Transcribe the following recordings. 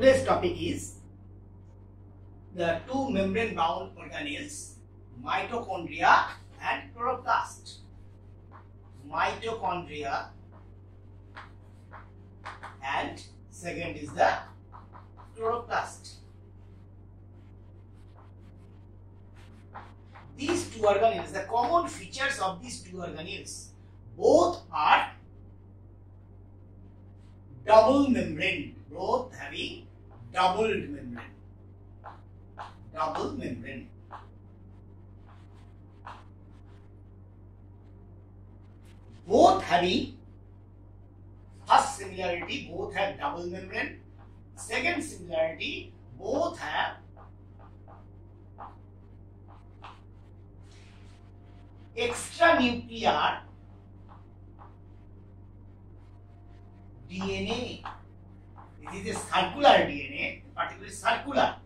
today's topic is the two membrane bound organelles, mitochondria and chloroplast. Mitochondria and second is the chloroplast. These two organelles, the common features of these two organelles, both are double membrane, both having doubled membrane. Double membrane. Both having first similarity, both have double membrane. Second similarity, both have extranuclear DNA. This is a circular DNA, particularly circular,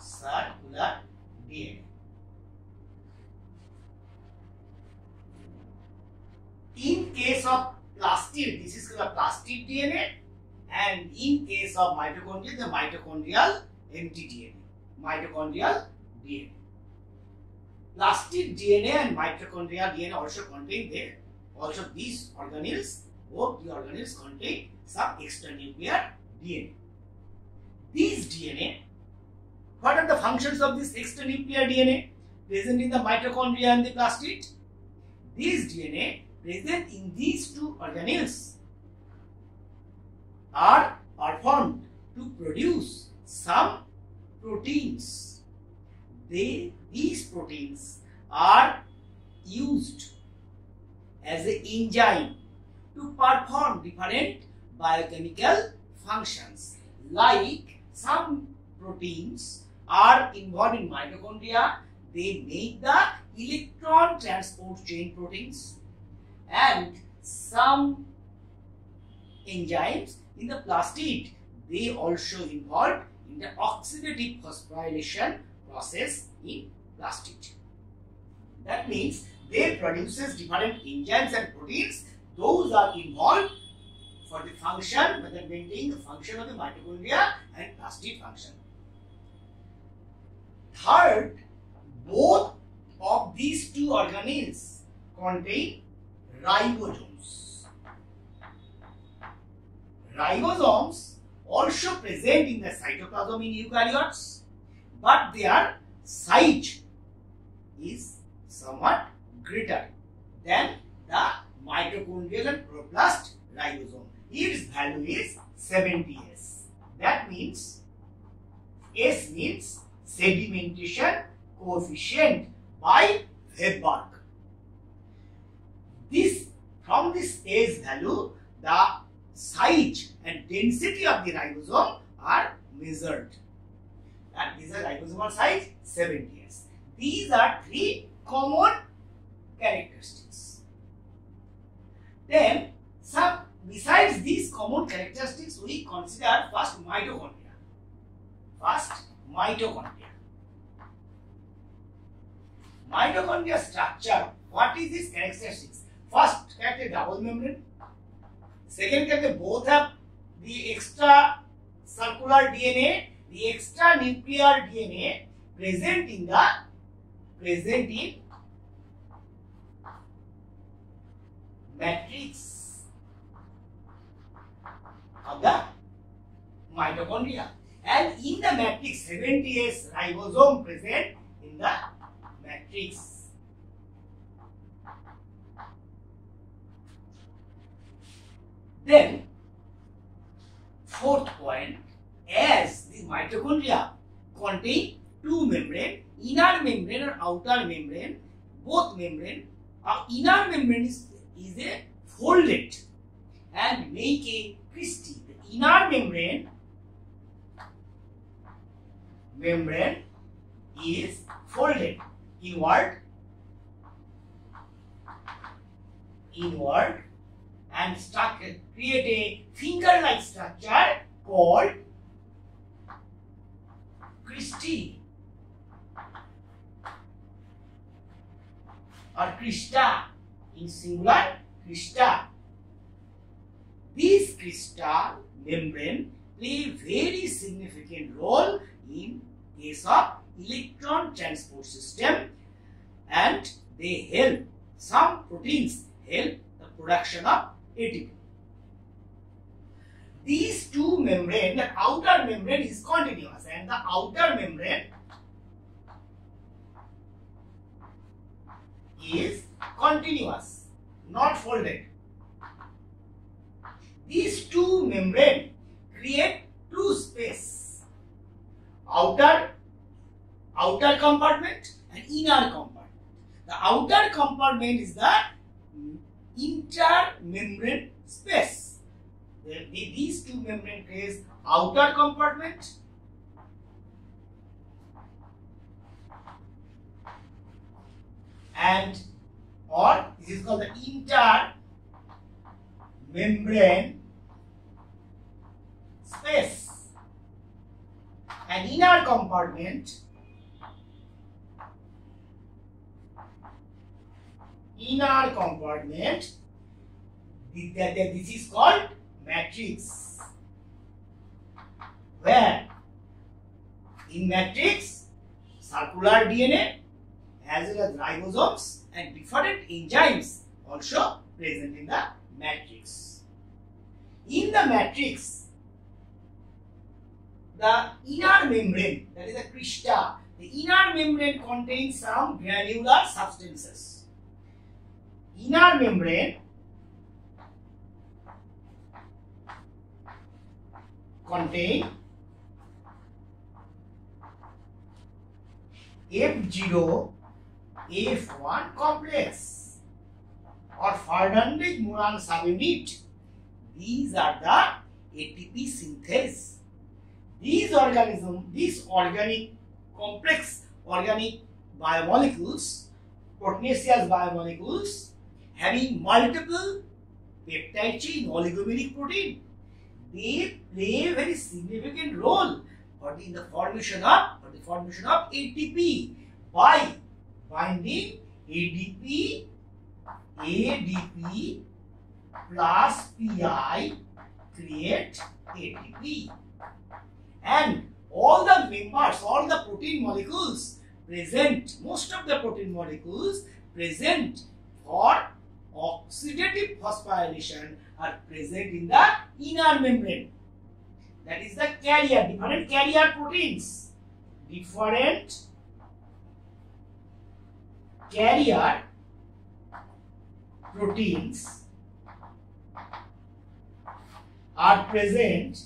circular DNA. In case of plastid, this is called plastid DNA, and in case of mitochondria, the mitochondrial empty DNA, mitochondrial DNA. Plastid DNA and mitochondrial DNA also contain there. Also, these organelles both the organelles contain some extranuclear DNA. These DNA, what are the functions of this extranuclear DNA present in the mitochondria and the plastid? These DNA present in these two organelles are are formed to produce some proteins. They, these proteins are used as an enzyme to perform different biochemical functions like some proteins are involved in mitochondria. They make the electron transport chain proteins and some enzymes in the plastid they also involved in the oxidative phosphorylation process in plastid that means they produces different enzymes and proteins. Those are involved for the function, whether maintaining the function of the mitochondria and plastid function. Third, both of these two organelles contain ribosomes. Ribosomes also present in the cytoplasm in eukaryotes, but their size is somewhat greater than the mitochondrial and chloroplast ribosome. Its value is 70S. That means S means sedimentation coefficient by Weber. This from this S value the size and density of the ribosome are measured. And these are ribosomal size 70S. These are three common characteristics. Then, some besides these common characteristics, we consider first mitochondria. First, mitochondria. Mitochondria structure. What is this characteristics? First character double membrane. Second character both have the extra circular DNA, the extra nuclear DNA present in the present in matrix of the mitochondria and in the matrix 70s ribosome present in the matrix. Then fourth point as the mitochondria contain two membrane inner membrane or outer membrane both membrane uh, inner membrane is is a folded and make a cristae. The inner membrane membrane is folded inward inward and create a finger-like structure called cristae or crista in singular crista. This crystal membrane play very significant role in case of electron transport system and they help some proteins help the production of ATP. These two membrane, the outer membrane is continuous and the outer membrane is continuous, not folded. These two membrane create two space, outer outer compartment and inner compartment. The outer compartment is the intermembrane space. The, the, these two membrane creates outer compartment and or this is called the intermembrane space. An inner compartment inner compartment that this is called matrix where in matrix circular DNA as well as ribosomes and different enzymes also present in the matrix. In the matrix, the inner membrane, that is the crista, the inner membrane contains some granular substances. Inner membrane contain F0 F1 complex or Fernández-Morán subunit. These are the ATP synthase. These organism, these organic complex organic biomolecules, proteinaceous biomolecules having multiple peptide chain oligomeric protein, they play a very significant role for the, in the formation of for the formation of ATP by binding ADP, ADP plus PI create ATP. And all the members, all the protein molecules present, most of the protein molecules present for oxidative phosphorylation are present in the inner membrane. That is the carrier, different carrier proteins. Different carrier proteins are present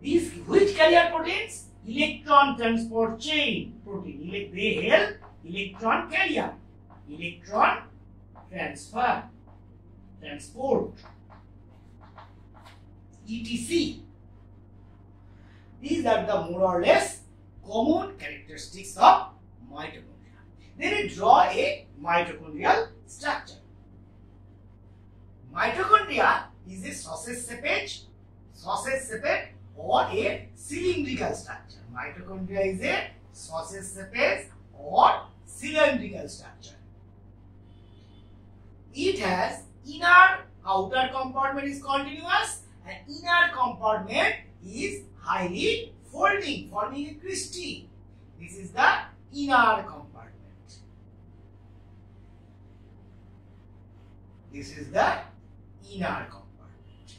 these which carrier proteins electron transport chain protein they help electron carrier electron transfer transport etc these are the more or less common characteristics of mitochondria. Then we draw a mitochondrial structure. Mitochondria is a sausage shaped, sausage shaped or a cylindrical structure. Mitochondria is a sausage shaped or cylindrical structure. It has inner outer compartment is continuous and inner compartment is highly folding, forming a cristae. This is the inner compartment. This is the inner compartment.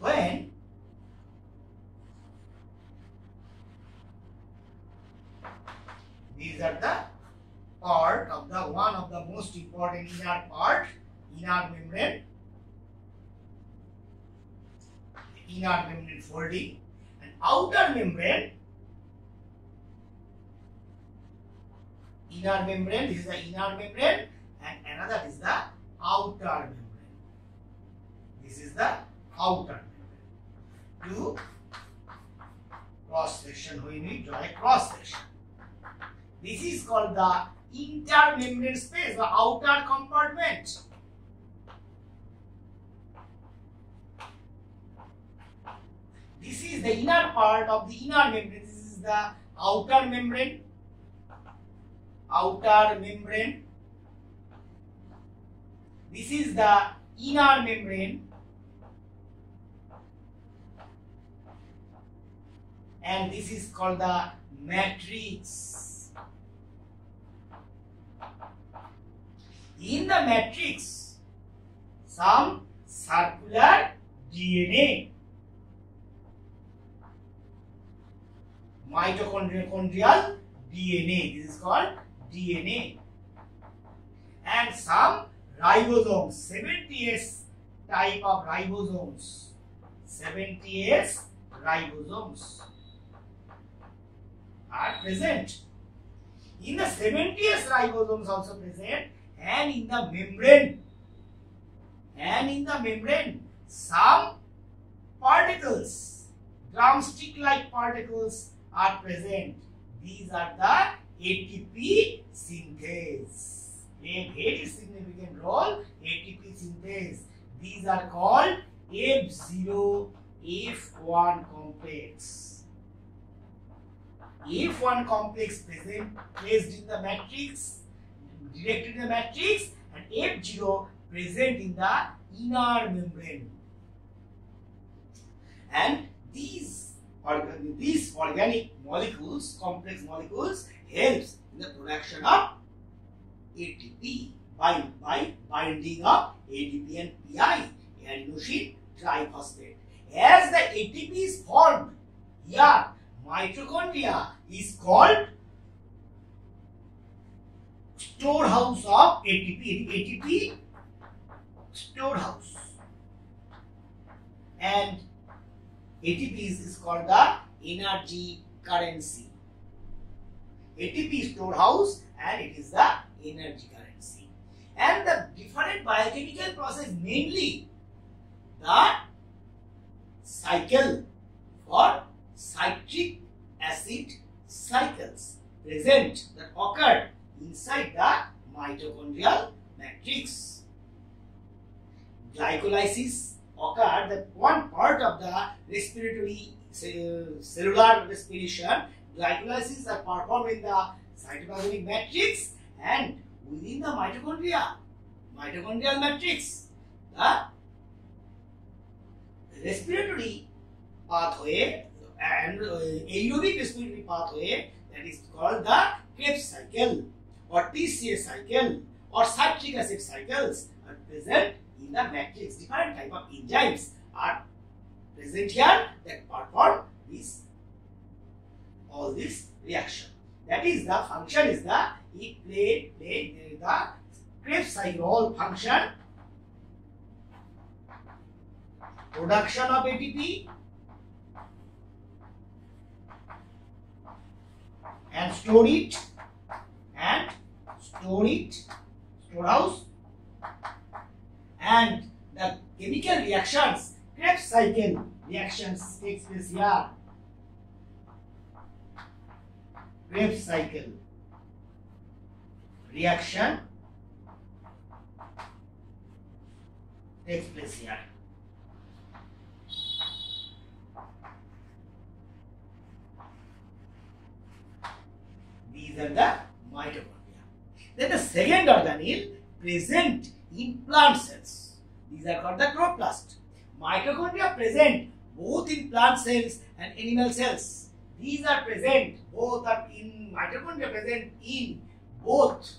When these are the part of the one of the most important inner part, inner membrane inner membrane folding and outer membrane inner membrane this is the inner membrane another is the outer membrane this is the outer membrane to cross section when we draw a cross section this is called the intermembrane space the outer compartment This is the inner part of the inner membrane. This is the outer membrane. Outer membrane. This is the inner membrane. And this is called the matrix. In the matrix, some circular DNA, mitochondrial DNA, this is called DNA, and some ribosomes, 70S type of ribosomes, 70S ribosomes are present. In the 70S ribosomes also present and in the membrane and in the membrane some particles drumstick like particles are present. These are the ATP synthase. A very significant role ATP synthase. These are called F0 F1 complex. F1 complex present placed in the matrix, directed in the matrix, and F0 present in the inner membrane. And these organ these organic molecules, complex molecules, helps in the production of ATP by, by binding of ADP and PI, adenosine triphosphate. As the ATP is formed here, mitochondria is called storehouse of ATP. ATP storehouse. And ATP is, is called the energy currency. ATP storehouse and it is the energy currency. And the different biochemical process mainly the cycle for citric acid cycles present that occur inside the mitochondrial matrix. Glycolysis occur that one part of the respiratory uh, cellular respiration glycolysis are performed in the cytoplasmic matrix and within the mitochondria mitochondrial matrix the respiratory pathway and uh, aerobic respiratory pathway that is called the Krebs cycle or TCA cycle or citric acid cycles are present in the matrix. Different type of enzymes are present here that perform this all this reaction. That is the function is the it play play uh, the Krebs cycle function. Production of ATP and store it. And store it. Storehouse and the chemical reactions Krebs cycle reactions takes place here Krebs cycle reaction takes place here These are the mitochondria. Then the second organelle present in plant cells. These are called the chloroplast. Mitochondria present both in plant cells and animal cells. These are present both are in mitochondria present in both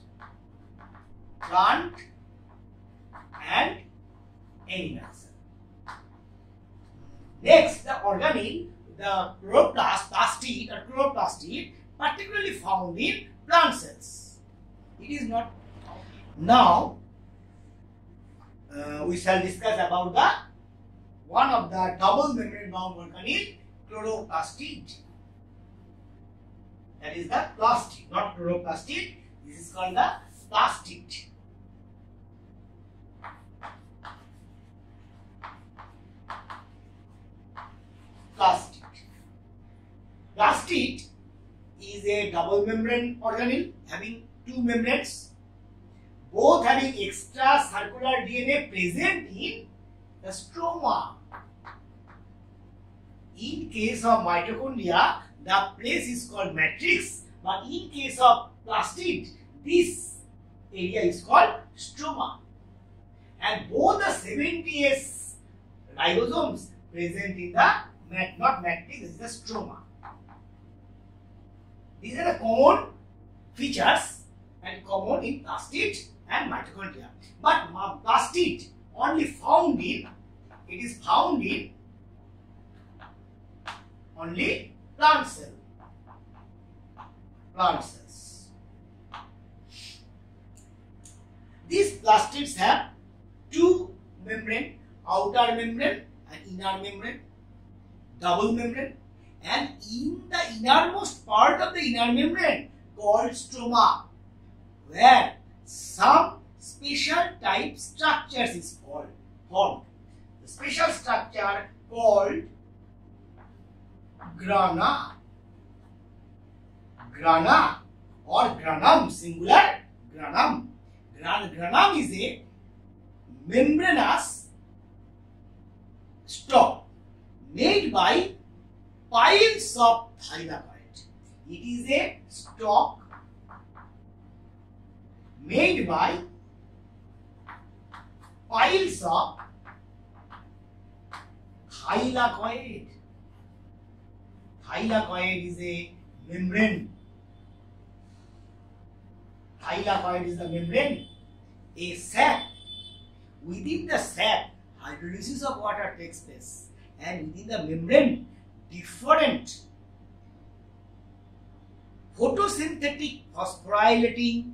plant and animal cell. Next, the organelle, the chloroplast, plastid or chloroplastid particularly found in plant cells. It is not. Now, uh, we shall discuss about the one of the double membrane bound organelle, chloroplastid. That is the plastid, not chloroplastid. This is called the plastid. Plastid. Plastid is a double membrane organelle having two membranes, both having extra circular DNA present in the stroma. In case of mitochondria, the place is called matrix, but in case of plastid, this area is called stroma. and both the 70s ribosomes present in the mat, not matrix, is the stroma. These are the common features and common in plastid and mitochondria. But plastid only found in, it is found in only plant cell. Plant cells. These plastids have two membrane, outer membrane and inner membrane, double membrane and in the innermost part of the inner membrane called stroma where some special type structures is called formed. The special structure called grana grana और granum singular granum granum is a membranous stack made by piles of thylakoid it is a stack made by piles of thylakoid Thylakoid is a membrane. Thylakoid is the membrane. A sac. Within the sac, hydrolysis of water takes place. And within the membrane, different photosynthetic phosphorylating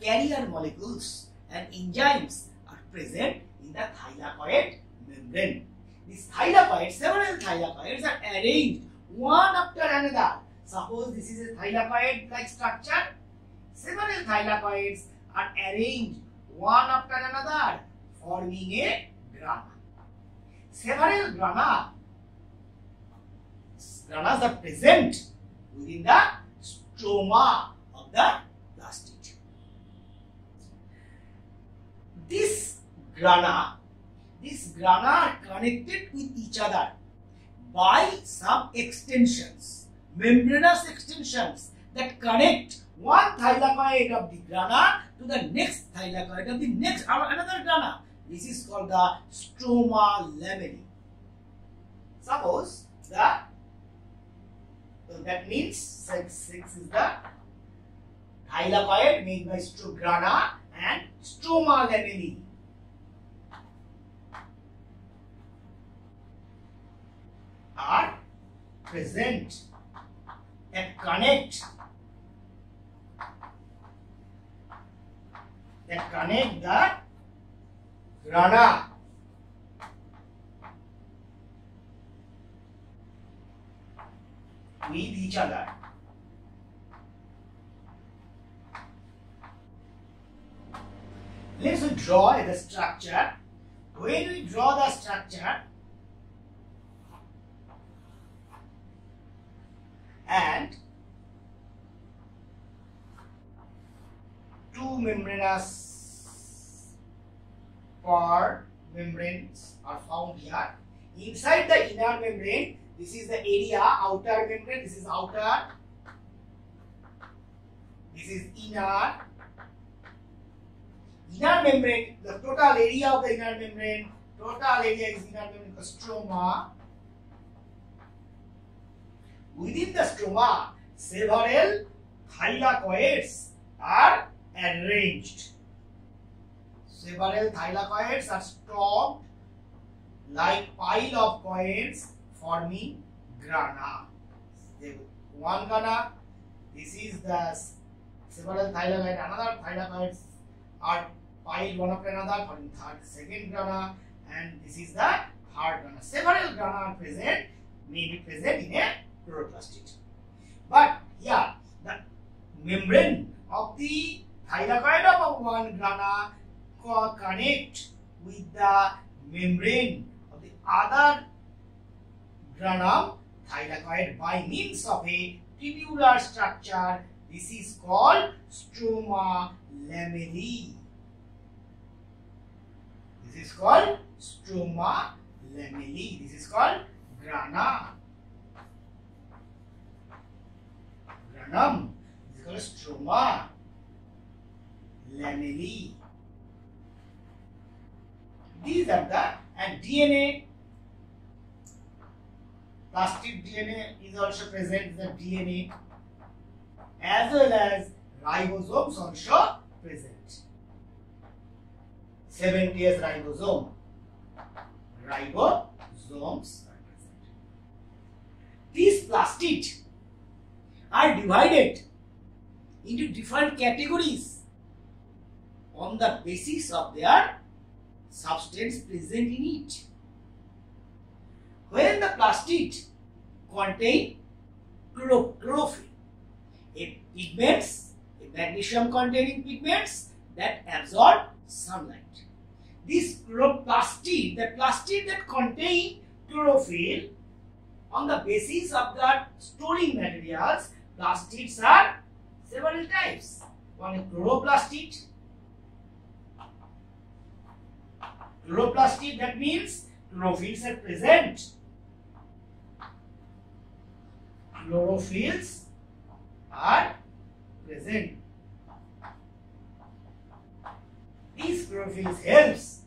carrier molecules and enzymes are present in the thylakoid membrane. These thylakoids, several thylakoids are arranged one after another. Suppose this is a thylakoid like structure. Several thylakoids are arranged one after another forming a grana. Several grana granas are present within the stroma of the plastid. This grana, this grana are connected with each other by some extensions, membranous extensions that connect one thylakoid of the grana to the next thylakoid of the next another grana. This is called the stroma lamellae. Suppose the so that means 6, 6 is the thylakoid made by stroma grana and stroma lamellae. Are present that connect that connect the grana with each other. Let's draw the structure. When we draw the structure, and two membranous part membranes are found here. Inside the inner membrane, this is the area, outer membrane, this is outer, this is inner. Inner membrane, the total area of the inner membrane, total area is inner membrane, the stroma. Within the stroma, several thylakoids are arranged. Several thylakoids are stocked like pile of coins forming grana. One grana, this is the several thylakoid, another thylakoids are piled one after another forming third, second grana, and this is the third grana. Several grana are present, may be present in a chloroplastid. But here, the membrane of the thylakoid of one grana connect with the membrane of the other granum thylakoid by means of a tubular structure. This is called stroma lamellae. This is called stroma lamellae. This is called grana. These are the and DNA. Plastid DNA is also present in the DNA as well as ribosomes also present. 70s ribosome. Ribosomes are present. These plastids are divided into different categories on the basis of their substance present in it. When the plastid contain chlorophyll, a pigments, a magnesium containing pigments that absorb sunlight. This plastid, the plastid that contain chlorophyll on the basis of the storing materials, plastids are several types. One is chloroplastid. Chloroplastid that means chlorophylls are present. Chlorophylls are present. These chlorophylls helps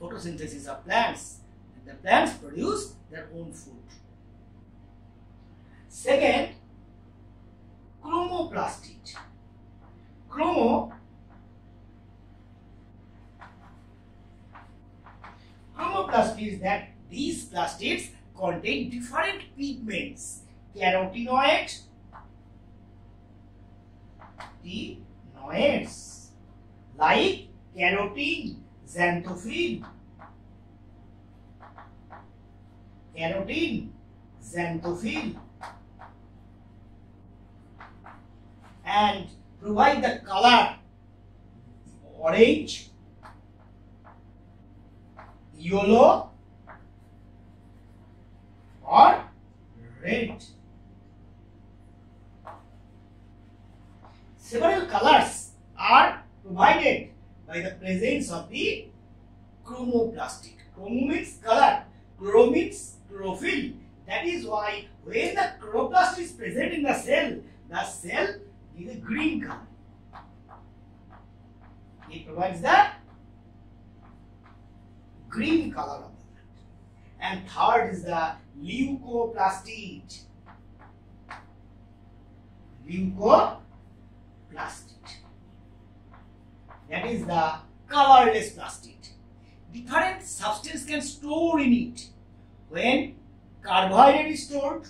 photosynthesis of plants and the plants produce their own food. Second, chromoplastid. Chromo is that these plastids contain different pigments. Carotenoid carotenoids like carotene xanthophyll. Carotene xanthophyll. And provide the color orange, yellow or red. Several colors are provided by the presence of the chromoplastid. Chromo means color, chloro means chlorophyll. That is why when the chloroplast is present in the cell, the cell is a green color. It provides the green color of the plant. And third is the leucoplastid. Leucoplastid. That is the colorless plastid. Different substance can store in it. When carbohydrate is stored,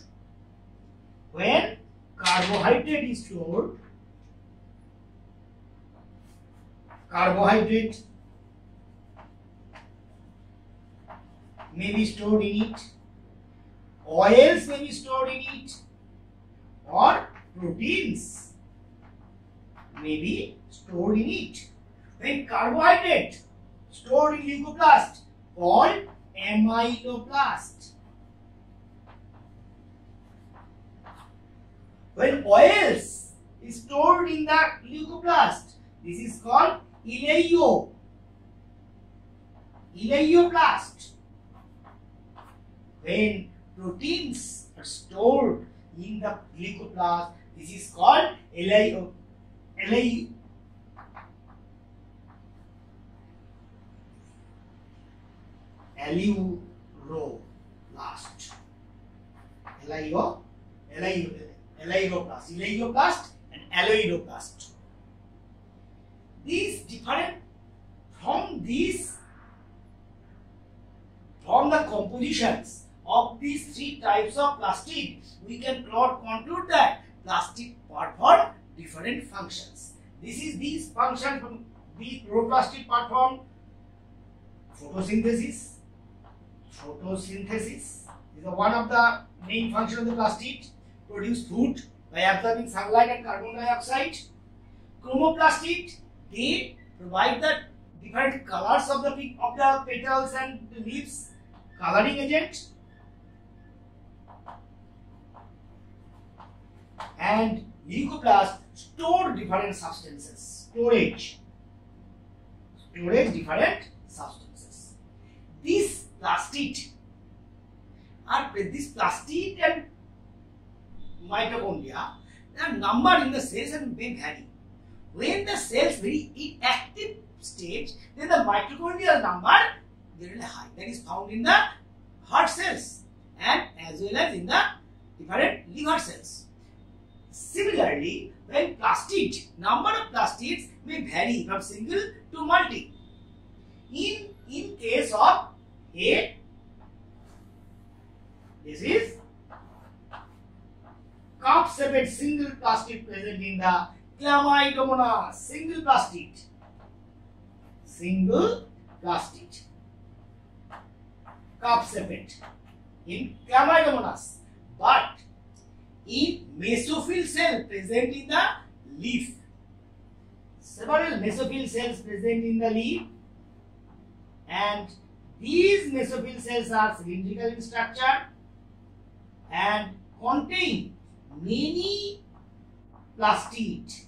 when carbohydrate is stored, carbohydrate may be stored in it, oils may be stored in it, or proteins may be stored in it. When carbohydrate stored in leucoplast called amyloplast. When oils is stored in the leucoplast, this is called elio. Elaioplast. When proteins are stored in the leucoplast, this is called elio. elio Aleuroplast. Elio, elio, eleuroplast, eleuroplast and aleuroplast. These different from these from the compositions of these three types of plastid, we can conclude that plastid perform different functions. This is these function from the chloroplastid perform photosynthesis. Photosynthesis is one of the main function of the plastid. Produce food by absorbing sunlight and carbon dioxide. Chromoplastid they provide the different colors of the of the petals and the leaves coloring agent and leucoplast store different substances storage storage different substances this plastid are this plastid and mitochondria the number in the cells and may vary when the cells very inactive stage, then the mitochondrial number very high. That is found in the heart cells and as well as in the different liver cells. Similarly, when plastid, number of plastids may vary from single to multi. In, in case of A, this is cup-shaped single plastid present in the chlamydomonas, single plastid. Single plastid. Cup-shaped in chlamydomonas. But in mesophyll cell present in the leaf. Several mesophyll cells present in the leaf and these mesophyll cells are cylindrical in structure and contain many plastid,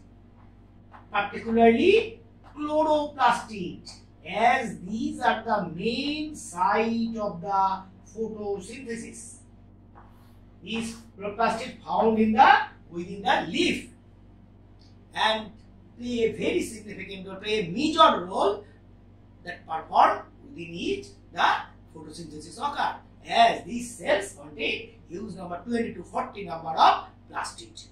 particularly chloroplastid, as these are the main site of the photosynthesis. These chloroplastid found in the within the leaf. And play a very significant role, play a major role that perform within each the photosynthesis occur. As these cells contain huge number 20 to 40 number of plastids.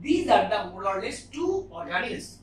These are the more or less two organelles